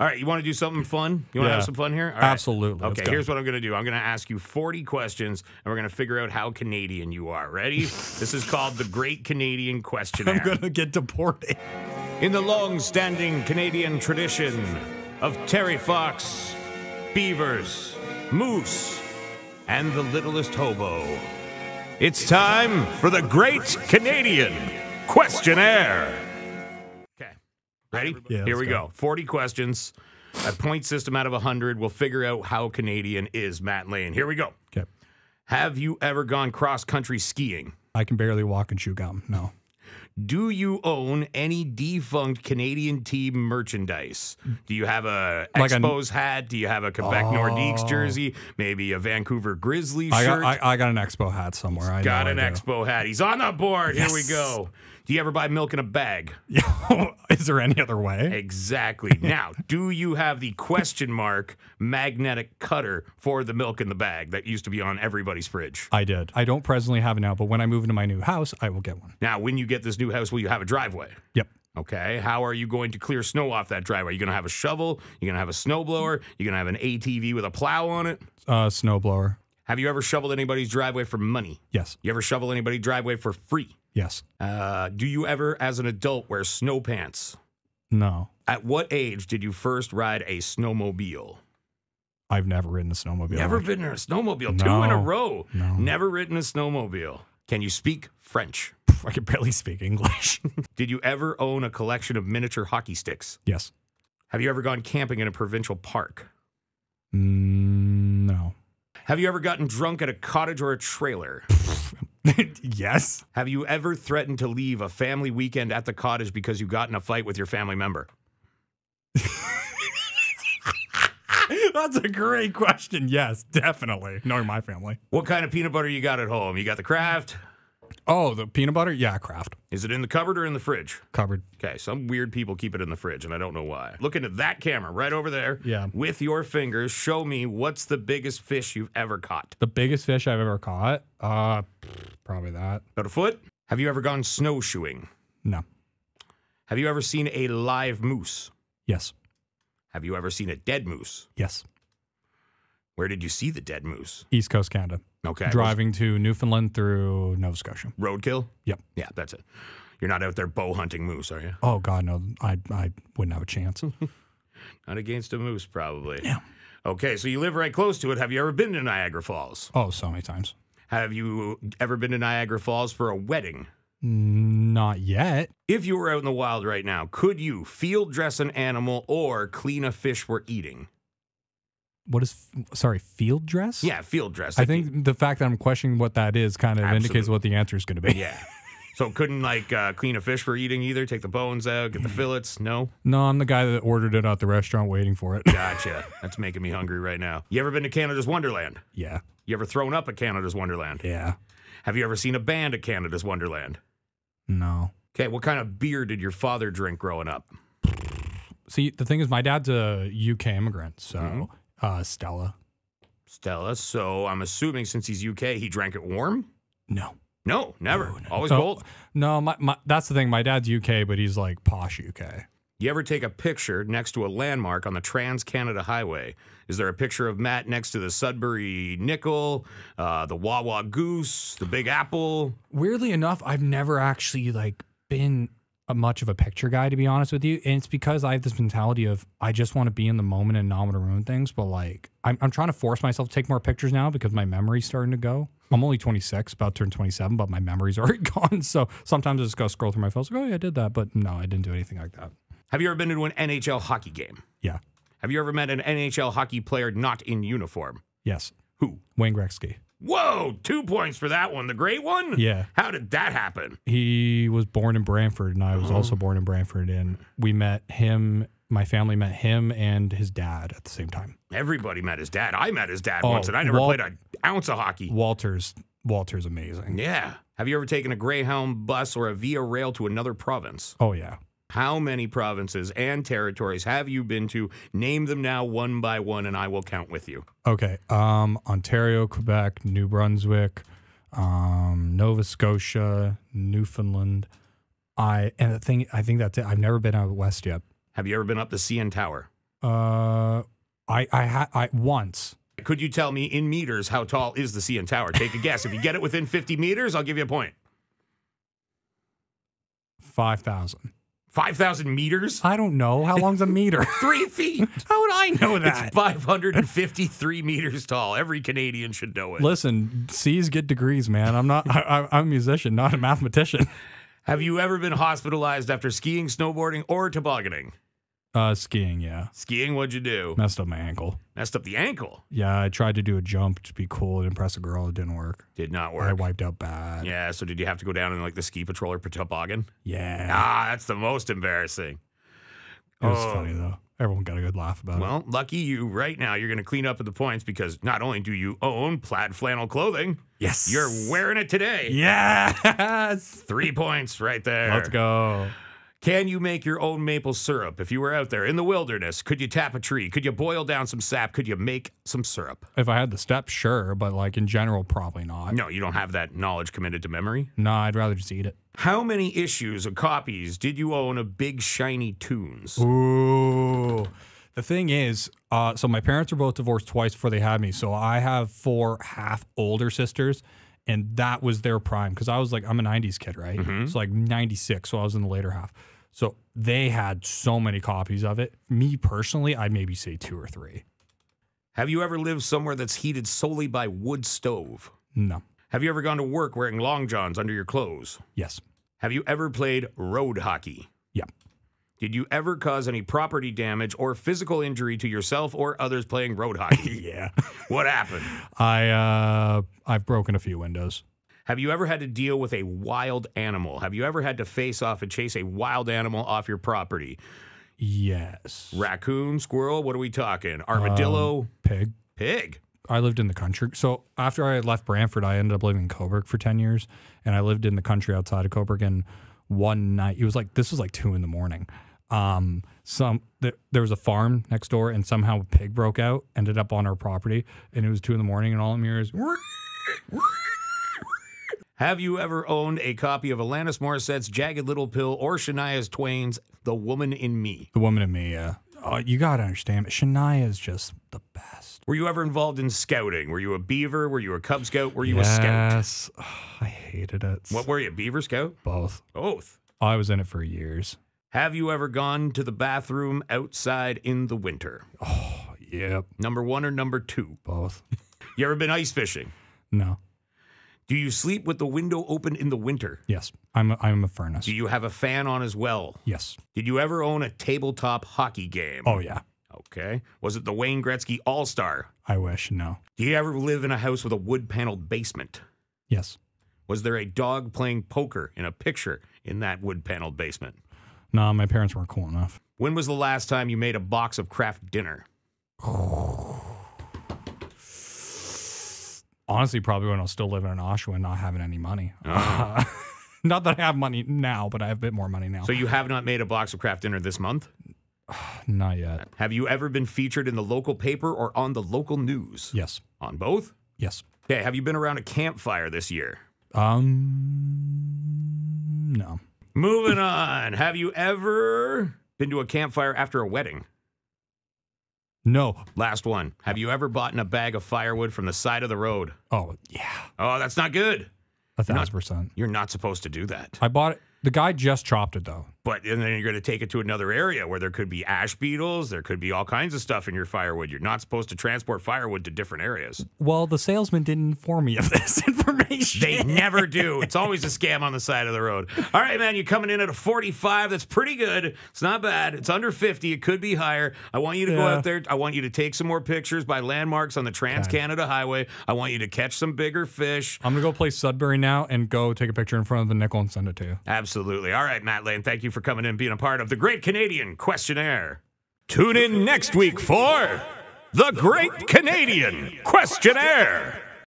All right, you want to do something fun? You want to Yeah. have some fun here? All right. Absolutely. Okay, here's what I'm going to do. I'm going to ask you 40 questions, and we're going to figure out how Canadian you are. Ready? this is called the Great Canadian Questionnaire. I'm gonna get deported. In the long-standing Canadian tradition of Terry Fox, beavers, moose, and the littlest hobo, it's time for the Great Canadian Questionnaire. Ready? Yeah, Here we go. go. 40 questions. A point system out of 100. We'll figure out how Canadian is Matt Layne. Here we go. Okay. Have you ever gone cross-country skiing? I can barely walk and chew gum. No. Do you own any defunct Canadian team merchandise? Do you have a Like a- Expos hat? Do you have a Quebec oh. Nordiques jersey? Maybe a Vancouver Grizzlies I shirt? got I, I got an expo hat somewhere. I Got an. Expo hat. He's on the board. Here we go. Do you ever buy milk in a bag? Is there any other way? Exactly. now, do you have the question mark magnetic cutter for the milk in the bag that used to be on everybody's fridge? I did. I don't presently have it now, but when I move into my new house, I will get one. Now, when you get this new house, will you have a driveway? Yep. Okay. How are you going to clear snow off that driveway? You're going to have a shovel. You're going to have a snowblower. You're going to have an ATV with a plow on it. Uh, snowblower. Have you ever shoveled anybody's driveway for money? Yes. You ever shovel anybody's driveway for free? Yes. Uh, do you ever, as an adult, wear snow pants? No. At what age did you first ride a snowmobile? I've never ridden a snowmobile. Never been in a snowmobile. Two in a row. No. Never ridden a snowmobile. Can you speak French? I can barely speak English. Did you ever own a collection of miniature hockey sticks? yes. Have you ever gone camping in a provincial park? Mm, no. Have you ever gotten drunk at a cottage or a trailer? yes. Have you ever threatened to leave a family weekend at the cottage because you got in a fight with your family member? That's a great question. Yes, definitely. Knowing my family. What kind of peanut butter you got at home? You got the Kraft? Oh, the peanut butter? Yeah, Kraft. Is it in the cupboard or in the fridge? Cupboard. Okay, some weird people keep it in the fridge, and I don't know why. Look into that camera right over there. Yeah. With your fingers, show me what's the biggest fish you've ever caught. The biggest fish I've ever caught? Uh, probably that. About a foot? Have you ever gone snowshoeing? No. Have you ever seen a live moose? Yes. Have you ever seen a dead moose? Yes. Where did you see the dead moose? East Coast Canada. Okay. Driving to Newfoundland through Nova Scotia. Roadkill? Yep. Yeah, that's it. You're not out there bow hunting moose, are you? Oh God, no! I I wouldn't have a chance. Not against a moose, probably. Yeah. Okay, so you live right close to it. Have you ever been to Niagara Falls? oh, so many times. Have you ever been to Niagara Falls for a wedding? Not yet. If you were out in the wild right now, could you field dress an animal or clean a fish we're eating? What is sorry field dress? Yeah, field dress. I Like you- think the fact that I'm questioning what that is kind of indicates what the answer is going to be. Yeah. So couldn't like uh, clean a fish for eating either? Take the bones out, get the fillets? No. No, I'm the guy that ordered it at the restaurant waiting for it. Gotcha. That's making me hungry right now. You ever been to Canada's Wonderland? yeah. You ever thrown up at Canada's Wonderland? Yeah. Have you ever seen a band at Canada's Wonderland? No. Okay, what kind of beer did your father drink growing up? See, the thing is, my dad's a UK immigrant, so Mm-hmm. Uh, Stella. Stella. So I'm assuming since he's UK, he drank it warm? No. No, never. Always So- cold. No, my, my that's the thing. My dad's UK, but he's like posh UK. You ever take a picture next to a landmark on the Trans Canada Highway? Is there a picture of Matt next to the Sudbury Nickel, uh, the Wawa Goose, the Big Apple? Weirdly enough, I've never actually like been much of a picture guy to be honest with you, and it's because I have this mentality of I just want to be in the moment and not want to ruin things. But like, I'm I'm trying to force myself to take more pictures now because my memory's starting to go. I'm only 26, about to turn 27, but my memory's already gone. So sometimes I just go scroll through my phone, like, oh yeah, I did that, but no, I didn't do anything like that. Have you ever been to an NHL hockey game? Yeah. Have you ever met an NHL hockey player not in uniform? Yes. Who? Wayne Gretzky. Whoa, two points for that one. The great one? Yeah. How did that happen? He was born in Brantford, and I was also born in Brantford, and we met him. My family met him and his dad at the same time. Everybody met his dad. I met his dad Oh, once, and I never Walt- played an ounce of hockey. Walter's Walter's amazing. Yeah. Have you ever taken a Greyhound bus or a Via Rail to another province? Oh yeah. How many provinces and territories have you been to? Name them now one by one, and I will count with you. Okay. Um, Ontario, Quebec, New Brunswick, um, Nova Scotia, Newfoundland. I and the thing I think that's it. I've never been out west yet. Have you ever been up the CN Tower? Uh, I I had I once. Could you tell me in meters how tall is the CN Tower? Take a guess. If you get it within 50 meters, I'll give you a point. Five thousand. 5,000 meters? I don't know. How long's a meter? Three feet. How would I know that? It's 553 meters tall. Every Canadian should know it. Listen, C's get degrees, man. I'm not. I, I, I'm a musician, not a mathematician. Have you ever been hospitalized after skiing, snowboarding, or tobogganing? Uh, skiing, yeah. Skiing, what'd you do? Messed up my ankle. Messed up the ankle. Yeah, I tried to do a jump to be cool and impress a girl. It didn't work. Did not work. I wiped out bad. Yeah, so did you have to go down in like the ski patrol or toboggan? Yeah. Ah, that's the most embarrassing. It was Oh. funny though. Everyone got a good laugh about it. Well, lucky you. Right now, you're going to clean up at the points because not only do you own plaid flannel clothing, Yes. you're wearing it today. Yes. Three points right there. Let's go. Can you make your own maple syrup? If you were out there in the wilderness, could you tap a tree? Could you boil down some sap? Could you make some syrup? If I had the steps, sure, but like in general, probably not. No, you don't have that knowledge committed to memory. No, I'd rather just eat it. How many issues of copies did you own of Big Shiny Tunes? Ooh. The thing is, uh, so my parents were both divorced twice before they had me. So I have four half older sisters, and that was their prime because I was like, I'm a 90s kid, right? Mm-hmm. So like 96. So I was in the later half. So they had so many copies of it. Me personally, I'd maybe say two or three. Have you ever lived somewhere that's heated solely by wood stove? No. Have you ever gone to work wearing long johns under your clothes? Yes. Have you ever played road hockey? Did you ever cause any property damage or physical injury to yourself or others playing road hockey? Yeah. what happened? I uh I've broken a few windows. Have you ever had to deal with a wild animal? Have you ever had to face off and chase a wild animal off your property? Yes. Raccoon, squirrel, what are we talking? Armadillo, Pig. pig. I lived in the country. So after I left Brantford, I ended up living in Cobourg for 10 years. And I lived in the country outside of Cobourg. And one night, it was like, this was like two in the morning. Um, some th- there was a farm next door, and somehow a pig broke out, ended up on our property, and it was two in the morning, and all I'm hearing is Have you ever owned a copy of Alanis Morissette's Jagged Little Pill or Shania Twain's The Woman in Me? the woman in me. Uh, oh, you gotta understand, Shania is just the best. Were you ever involved in scouting? Were you a beaver? Were you a Cub Scout? Were you a scout? Yes, I hated it. What were you, Beaver Scout? Both. Both. I was in it for years. Have you ever gone to the bathroom outside in the winter? Oh, yep, Number one or number two? both. You ever been ice fishing? No. Do you sleep with the window open in the winter? Yes, I'm. A, I'm a furnace. Do you have a fan on as well? yes. Did you ever own a tabletop hockey game? Oh yeah. Okay. Was it the Wayne Gretzky All Star? I wish. No. Do you ever live in a house with a wood paneled basement? Yes. Was there a dog playing poker in a picture in that wood paneled basement? No, my parents weren't cool enough. When was the last time you made a box of Kraft dinner? Honestly, probably when I was still living in Oshawa and not having any money. Oh. not that I have money now, but I have a bit more money now. So you have not made a box of Kraft dinner this month? not yet. Have you ever been featured in the local paper or on the local news? Yes. On both? Yes. Okay, have you been around a campfire this year? Um. No. Moving on. Have you ever been to a campfire after a wedding? No. Last one. Have you ever bought in a bag of firewood from the side of the road? Oh yeah. Oh, that's not good. A thousand percent. You're not supposed to do that. I bought it. The guy just chopped it though. But and then you're going to take it to another area where there could be ash beetles, there could be all kinds of stuff in your firewood. You're not supposed to transport firewood to different areas. Well, the salesman didn't inform me of this information. They never do. It's always a scam on the side of the road. All right, man, you're coming in at a 45. That's pretty good. It's not bad. It's under 50. It could be higher. I want you to go Yeah. out there. I want you to take some more pictures by landmarks on the Trans Canada Highway. I want you to catch some bigger fish. I'm gonna go play Sudbury now and go take a picture in front of the nickel and send it to you. Absolutely. All right, Matt Layne, thank you for coming in being a part of the Great Canadian Questionnaire. Tune in next week for the Great Canadian Questionnaire.